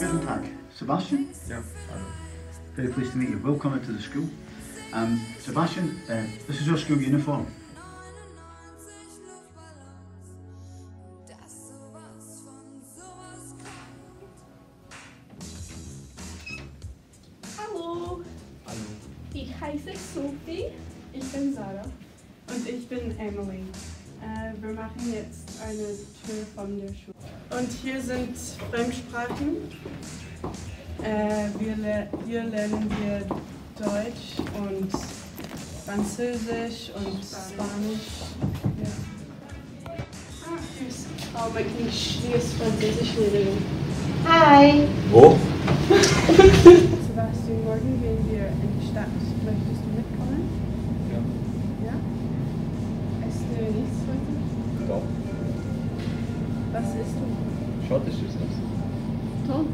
Guten Tag. Sebastian? Hallo. Very pleased to meet you. Welcome to the school. Um, Sebastian, uh, this is your school uniform. Heiße Sophie. Ich bin Sarah. Und ich bin Emily. Äh, wir machen jetzt eine Tour von der Schule. Und hier sind Fremdsprachen. Äh, wir le hier lernen wir Deutsch und Französisch und Spanisch. Ja. Ah, hier ist Frau McNish. Sie ist Französischlehrerin. Hi. Wo? Sebastian, morgen gehen wir in die Stadt. Möchtest du mitkommen? Ja. Ja? Essen wir nichts heute? Doch. Was isst du? Schottisches Essen. Toll.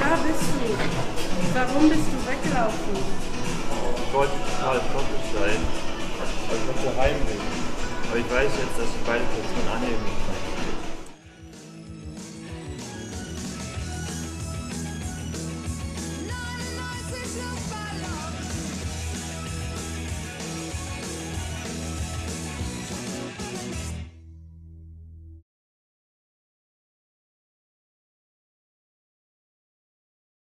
Da bist du. Warum bist du weggelaufen? Ich wollte total schottisch sein. Aber ich wollte heimgehen. Aber ich weiß jetzt, dass ich beide Kulturen